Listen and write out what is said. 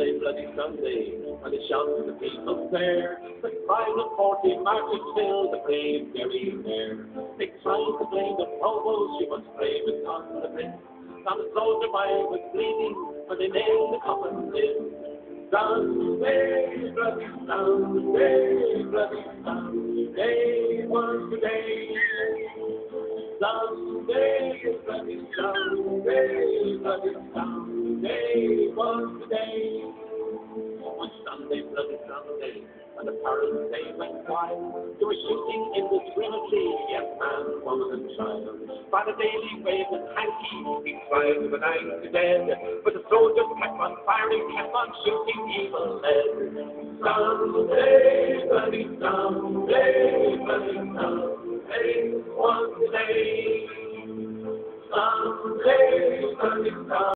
Sunday, when the shouts the people fair, the cries of forty martyrs fill the brave Derry Fair. They tried to blame the Provos, she was brave and on the prince. Now the soldier boy was bleeding when they nailed the coffin in. Sunday, bloody Sunday, bloody Sunday was the day. Sunday, bloody Sunday was the day. On Sunday, bloody Sunday, when the paras they went wild, they were shooting in the yes, man, woman, and child. By the Daly wave and he tried to nine to dead, but the soldiers kept on firing, kept on shooting evil lead. Sunday, bloody Sunday, bloody Sunday was the day. Sunday.